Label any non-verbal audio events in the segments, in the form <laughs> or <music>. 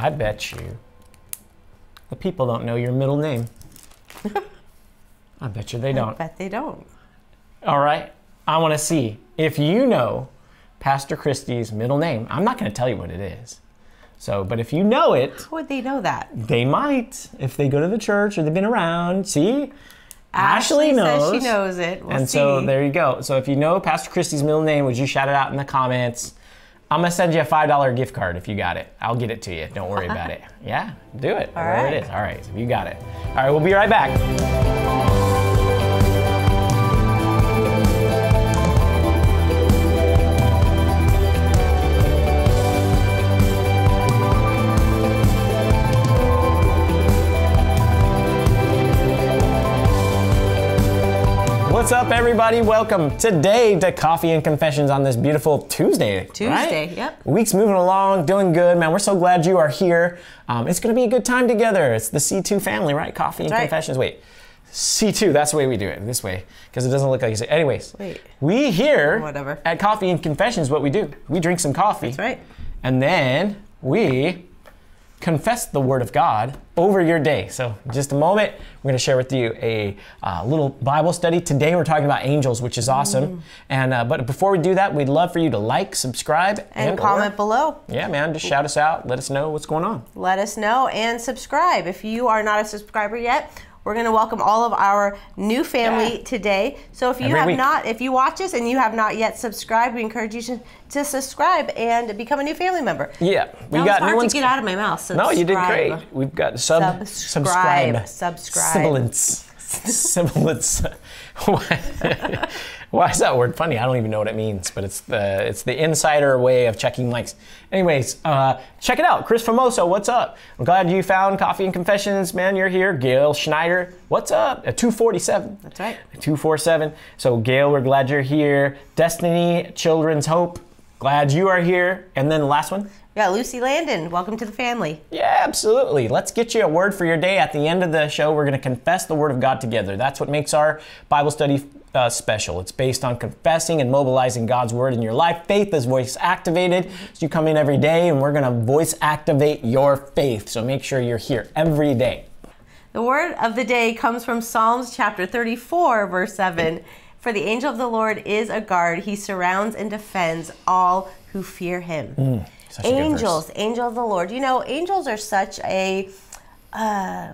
I bet you the people don't know your middle name. <laughs> I bet you they don't. I bet they don't. All right. I want to see if you know Pastor Christi's middle name. I'm not going to tell you what it is. So, but if you know it, How would they know that? they might if they go to the church or they've been around. See? Ashley, knows. says she knows it. We'll and see. so there you go. So if you know Pastor Christi's middle name, would you shout it out in the comments? I'm gonna send you a five dollar gift card if you got it. I'll get it to you. Don't worry about <laughs> it. Yeah, do it. All right. it is. All right, so you got it. All right, we'll be right back. What's up, everybody? Welcome today to Coffee and Confessions on this beautiful Tuesday. Tuesday, right? yep. Week's moving along, doing good, man. We're so glad you are here. Um, it's going to be a good time together. It's the C2 family, right? Coffee and right. Confessions. Wait, C2, that's the way we do it, this way, because it doesn't look like you say. Anyways, Wait. we here Whatever. at Coffee and Confessions, what we do, we drink some coffee. That's right. And then we confess the word of God over your day. So, just a moment, we're going to share with you a uh, little Bible study. Today, we're talking about angels, which is awesome. Mm. And uh, but before we do that, we'd love for you to like, subscribe, And, or- comment below. yeah, man, just shout us out. Let us know what's going on. Let us know and subscribe. If you are not a subscriber yet, we're going to welcome all of our new family Yeah. today. So if you Every have week. not, if you watch us and you have not yet subscribed, we encourage you to, to subscribe and become a new family member. Yeah, we that got new ones. to get out of my mouth. no, you did great. We've got sub Subscribe. subscribe Subscribe. sibilance sibilance. <laughs> Why is that word funny? I don't even know what it means, but it's the it's the insider way of checking likes. Anyways, uh, check it out. Chris Famoso, what's up? I'm glad you found Coffee and Confessions, man. You're here. Gail Schneider, what's up? At 247. That's right. 247. So, Gail, we're glad you're here. Destiny, Children's Hope, glad you are here. And then the last one? Yeah, Lucy Landon, welcome to the family. Yeah, absolutely. Let's get you a word for your day. At the end of the show, we're going to confess the Word of God together. That's what makes our Bible study uh, special. It's based on confessing and mobilizing God's Word in your life. Faith is voice activated. So you come in every day, and we're going to voice activate your faith. So make sure you're here every day. The word of the day comes from Psalms chapter 34, verse 7. For the angel of the Lord is a guard, he surrounds and defends all who fear him. Such angels, angel of the Lord. You know, angels are such a uh,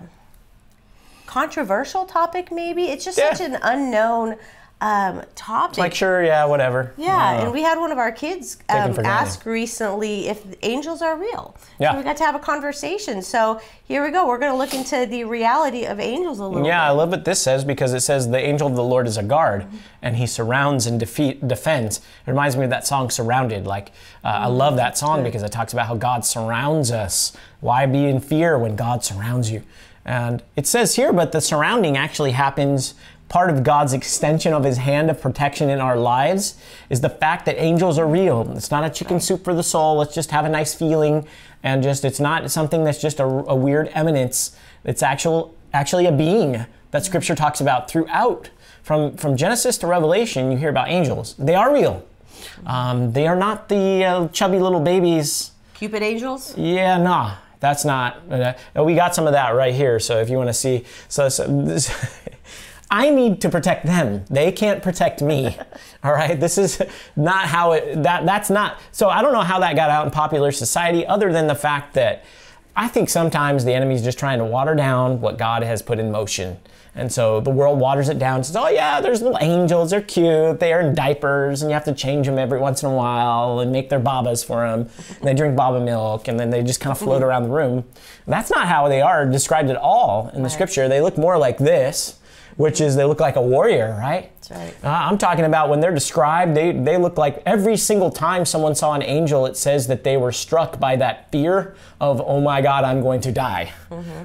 controversial topic, maybe. It's just Yeah. such an unknown um, topic. Like, sure, yeah, whatever. Yeah, Uh, and we had one of our kids um, ask recently if angels are real. Yeah. So we got to have a conversation. So here we go. We're going to look into the reality of angels a little Yeah, I love what this says because it says the angel of the Lord is a guard and he surrounds and defeat, defends. It reminds me of that song Surrounded. Like, uh, I love that song because it talks about how God surrounds us. Why be in fear when God surrounds you? And it says here, but the surrounding actually happens. Part of God's extension of his hand of protection in our lives is the fact that angels are real. It's not a chicken soup for the soul. Let's just have a nice feeling and just, it's not something that's just a, a weird eminence. It's actual, actually a being that scripture talks about throughout. From, from Genesis to Revelation, you hear about angels. They are real. Um, they are not the uh, chubby little babies. Cupid angels? Yeah, nah, that's not. Uh, we got some of that right here. So if you want to see, so, so <laughs> this, I need to protect them. They can't protect me. <laughs> All right, this is not how it. That that's not. So I don't know how that got out in popular society, other than the fact that I think sometimes the enemy's just trying to water down what God has put in motion. And so the world waters it down. Says, "Oh yeah, there's little angels. They're cute. They are in diapers, and you have to change them every once in a while and make their babas for them. And they drink baba milk, and then they just kind of float <laughs> around the room. That's not how they are described at all in the scripture. They look more like this, which is they look like a warrior, right? That's right. Uh, I'm talking about when they're described, they, they look like every single time someone saw an angel, it says that they were struck by that fear of, oh my God, I'm going to die,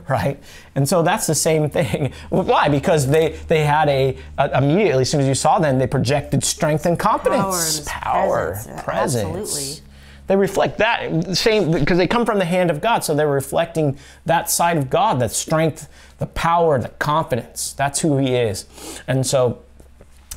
right? And so that's the same thing. <laughs> Why? Because they, they had a, a- immediately, as soon as you saw them, they projected strength and confidence. Power and Power, presence. presence. Absolutely. They reflect that same because they come from the hand of God, so they're reflecting that side of God, that strength, the power, the confidence. That's who He is, and so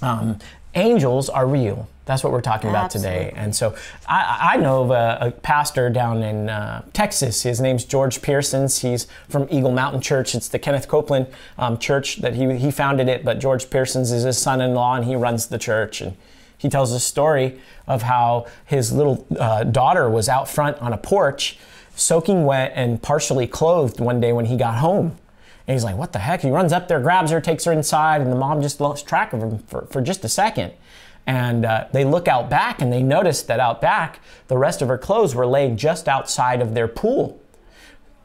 um, angels are real. That's what we're talking about today. And so I, I know of a, a, pastor down in uh, Texas. His name's George Pearsons. He's from Eagle Mountain Church. It's the Kenneth Copeland um, church that he, he founded it, but George Pearsons is his son in law and he runs the church. And he tells a story of how his little uh, daughter was out front on a porch, soaking wet and partially clothed one day when he got home. And he's like, What the heck? He runs up there, grabs her, takes her inside, and the mom just lost track of him for, for just a second. And uh, they look out back and they notice that out back, the rest of her clothes were laying just outside of their pool.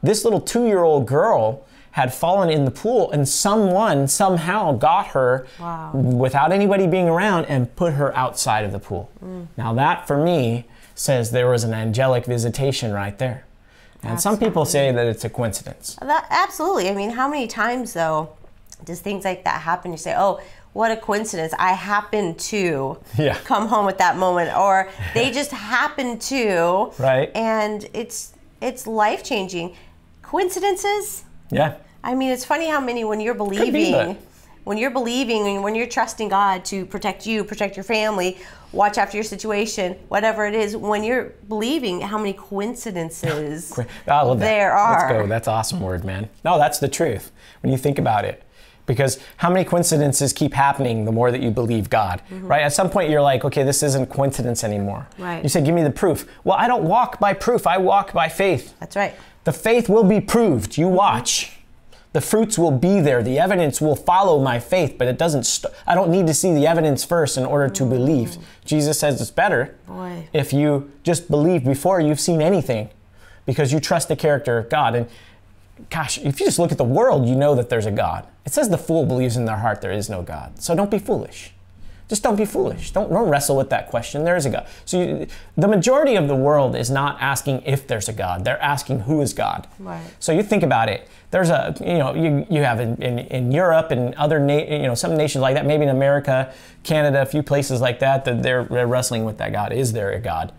This little two year old girl had fallen in the pool and someone somehow got her wow. without anybody being around and put her outside of the pool. Mm. Now, that for me says there was an angelic visitation right there. And absolutely. some people say that it's a coincidence. That, absolutely. I mean, how many times, though, does things like that happen? You say, oh, what a coincidence. I happen to <laughs> yeah. come home at that moment or they <laughs> just happen to. Right. And it's it's life changing. Coincidences? Yeah. I mean, it's funny how many when you're believing when you're believing and when you're trusting God to protect you, protect your family, watch after your situation, whatever it is, when you're believing how many coincidences there are. Let's go. That's awesome word, man. No, that's the truth when you think about it because how many coincidences keep happening the more that you believe God, mm-hmm. right? At some point, you're like, okay, this isn't coincidence anymore. Right. You say, give me the proof. Well, I don't walk by proof, I walk by faith. That's right. The faith will be proved. You watch. The fruits will be there. The evidence will follow my faith, but it doesn't. St- I don't need to see the evidence first in order to mm. believe. Jesus says it's better Boy. if you just believe before you've seen anything, because you trust the character of God. And gosh, if you just look at the world, you know that there's a God. It says the fool believes in their heart there is no God. So don't be foolish. Just don't be foolish. Don't, don't wrestle with that question. There is a God. So you, the majority of the world is not asking if there's a God. They're asking who is God. Right. So you think about it. There's a, you know, you, you have in, in, in Europe and other, na- you know, some nations like that, maybe in America, Canada, a few places like that, that they're, they're wrestling with that God. Is there a God?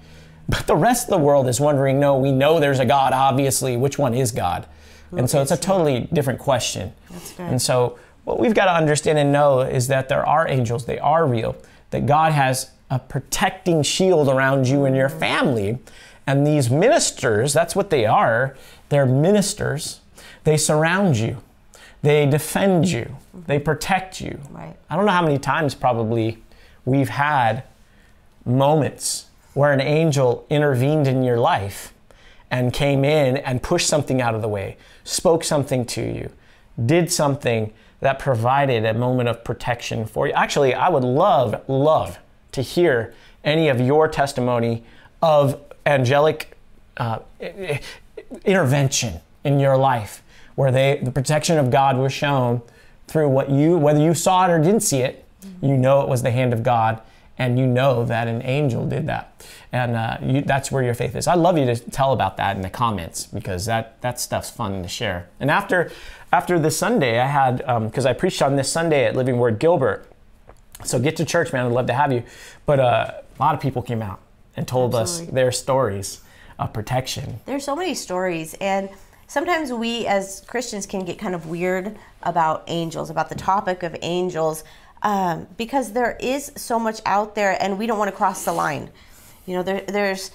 But the rest of the world is wondering, no, we know there's a God, obviously. Which one is God? and so it's a totally different question. And so what we've got to understand and know is that there are angels, they are real, that God has a protecting shield around you and your family. And these ministers, that's what they are. They're ministers. They surround you. They defend you. They protect you. Right. I don't know how many times probably we've had moments where an angel intervened in your life and came in and pushed something out of the way, spoke something to you, did something that provided a moment of protection for you. Actually, I would love, love to hear any of your testimony of angelic uh, intervention in your life where they, the protection of God was shown through what you, whether you saw it or didn't see it, you know it was the hand of God and you know that an angel did that. And uh, you, that's where your faith is. I'd love you to tell about that in the comments because that, that stuff's fun to share. And after, after this Sunday, I had, because um, I preached on this Sunday at Living Word Gilbert. So get to church, man. I'd love to have you. But uh, a lot of people came out and told Absolutely. us their stories of protection. There's so many stories. And sometimes we as Christians can get kind of weird about angels, about the topic of angels um, because there is so much out there and we don't want to cross the line. You know, there, there's,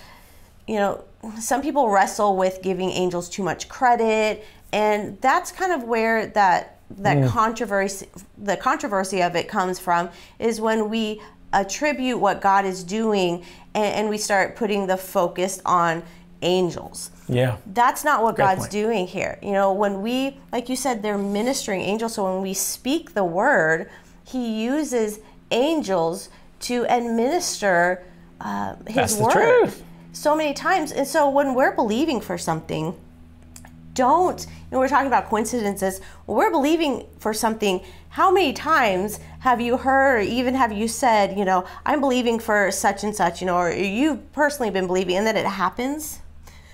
you know, some people wrestle with giving angels too much credit, and that's kind of where that that mm. controversy the controversy of it comes from is when we attribute what God is doing and, and we start putting the focus on angels. Yeah. That's not what Great God's point. doing here. You know, when we, like you said, they're ministering angels. So when we speak the word, he uses angels to administer uh, his That's word truth. so many times. And so when we're believing for something, don't, you know, we're talking about coincidences. When we're believing for something, how many times have you heard or even have you said, you know, I'm believing for such and such, you know, or you've personally been believing and then it happens?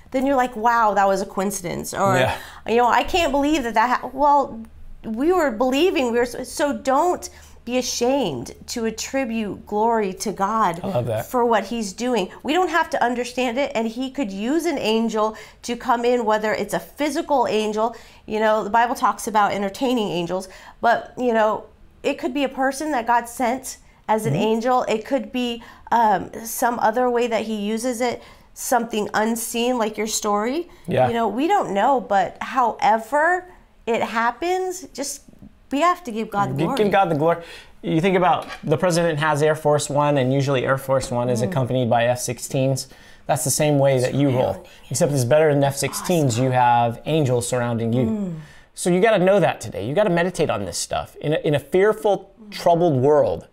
Then you're like, wow, that was a coincidence. Or, yeah. you know, I can't believe that that, ha-. well, we were believing we were so don't be ashamed to attribute glory to God for what He's doing. We don't have to understand it, and He could use an angel to come in, whether it's a physical angel. You know, the Bible talks about entertaining angels, but you know, it could be a person that God sent as an angel. It could be um, some other way that he uses it, something unseen, like your story. Yeah. You know, we don't know, but however it happens, just we have to give God the glory. give God the glory. You think about the president has Air Force One, and usually Air Force One is mm. accompanied by F 16s. That's the same way that you roll, except it's better than F 16s. You have angels surrounding you. Mm. So you got to know that today. You got to meditate on this stuff. In a, in a fearful, troubled world,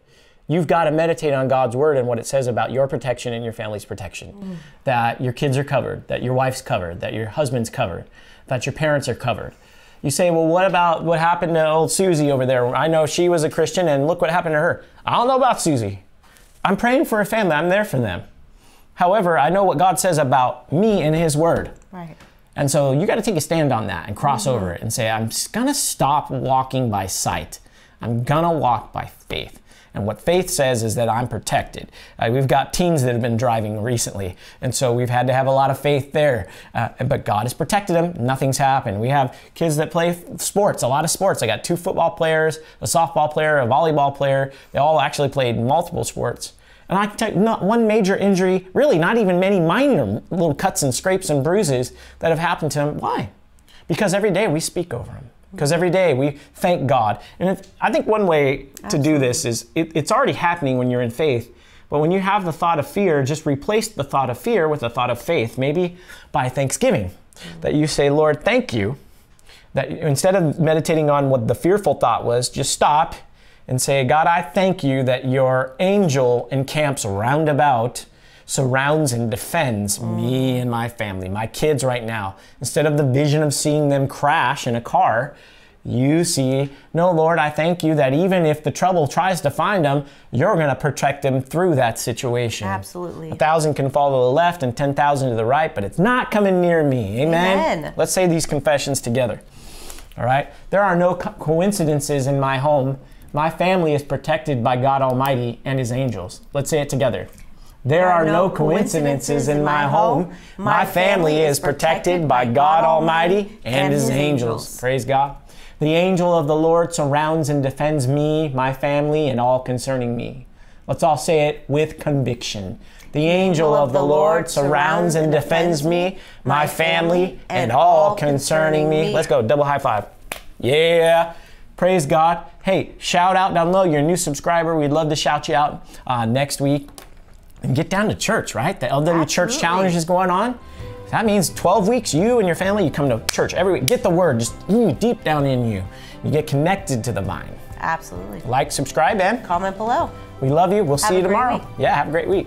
you've got to meditate on God's word and what it says about your protection and your family's protection. Mm. That your kids are covered, that your wife's covered, that your husband's covered, that your parents are covered. You say, well, what about what happened to old Susie over there? I know she was a Christian and look what happened to her. I don't know about Susie. I'm praying for a family, I'm there for them. However, I know what God says about me in His Word. right. And so you got to take a stand on that and cross mm-hmm. over it and say, I'm going to stop walking by sight. I'm going to walk by faith. And what faith says is that I'm protected. Uh, we've got teens that have been driving recently, and so we've had to have a lot of faith there. Uh, but God has protected them. Nothing's happened. We have kids that play sports, a lot of sports. I got two football players, a softball player, a volleyball player. They all actually played multiple sports. And I can tell you, not one major injury, really not even many minor little cuts and scrapes and bruises that have happened to him. Why? Because every day we speak over him. Because every day we thank God. And if, I think one way to do this is it, it's already happening when you're in faith. But when you have the thought of fear, just replace the thought of fear with the thought of faith, maybe by thanksgiving. That you say, Lord, thank you. That instead of meditating on what the fearful thought was, just stop and say, God, I thank you that your angel encamps round about, surrounds and defends mm. me and my family, my kids right now. Instead of the vision of seeing them crash in a car, you see, no, Lord, I thank you that even if the trouble tries to find them, you're going to protect them through that situation. Absolutely. A thousand can fall to the left and 10,000 to the right, but it's not coming near me. Amen? Amen. Let's say these confessions together. All right? There are no co- coincidences in my home. My family is protected by God Almighty and His angels. Let's say it together. There are no coincidences in my home. My family is protected by God Almighty and His angels. Praise God. The angel of the Lord surrounds and defends me, my family, and all concerning me. Let's all say it with conviction. The angel of the Lord surrounds and defends me, my family, and all concerning me. Let's go, double high five. Yeah. Praise God. Hey, shout out down low. You're a new subscriber. We'd love to shout you out uh, next week. And get down to church, right? The LW Church Challenge is going on. That means 12 weeks, you and your family, you come to church every week. Get the word just mm, deep down in you. You get connected to the vine. Absolutely. Like, subscribe, and Comment below. we love you. We'll see you tomorrow. week. Yeah, have a great week.